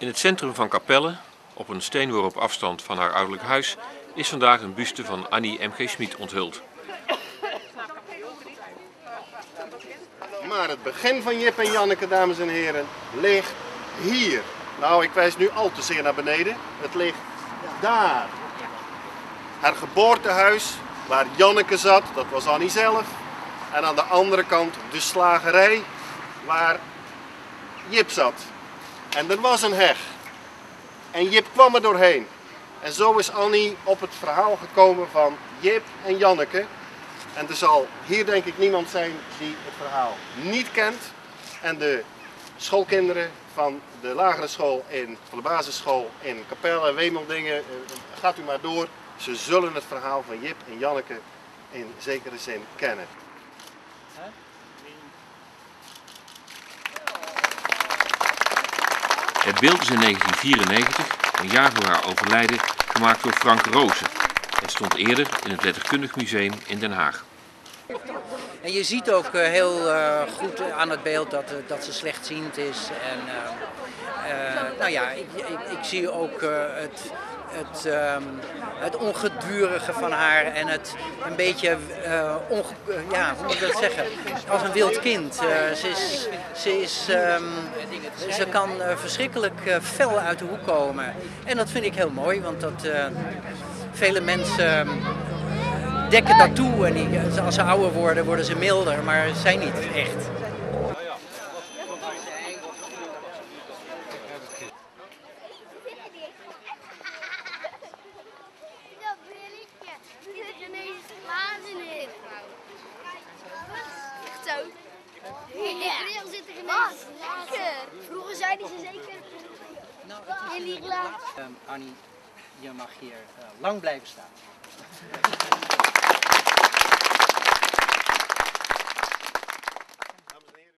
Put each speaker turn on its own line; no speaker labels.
In het centrum van Capelle, op een steenworp afstand van haar ouderlijk huis, is vandaag een buste van Annie M.G. Schmid onthuld.
Maar het begin van Jip en Janneke, dames en heren, ligt hier. Nou, ik wijs nu al te zeer naar beneden. Het ligt daar. Haar geboortehuis, waar Janneke zat, dat was Annie zelf. En aan de andere kant de slagerij, waar Jip zat. En er was een heg. En Jip kwam er doorheen. En zo is Annie op het verhaal gekomen van Jip en Janneke. En er zal hier denk ik niemand zijn die het verhaal niet kent. En de schoolkinderen van de lagere school in, van de basisschool in Capelle, Wemeldingen, eh, gaat u maar door. Ze zullen het verhaal van Jip en Janneke in zekere zin kennen.
Het beeld is in 1994, een jaar voor haar overlijden, gemaakt door Frank Rozen. Het stond eerder in het Letterkundig Museum in Den Haag.
En je ziet ook eh, heel uh, goed aan het beeld dat, uh, dat ze slechtziend is. En nou ja, ik, ik, ik zie ook het, het, um, het ongedurige van haar en het een beetje, onge, ja, hoe moet ik dat zeggen, als een wild kind. ze, is, ze, is, um, ze kan verschrikkelijk fel uit de hoek komen. En dat vind ik heel mooi, want dat vele mensen dekken dat toe en als ze ouder worden, worden ze milder, maar zijn niet echt.
Ja. zit er ineens. Lekker. Vroeger zeiden ze zeker
nou, in die glas. Um, Annie, je mag hier uh, lang blijven staan.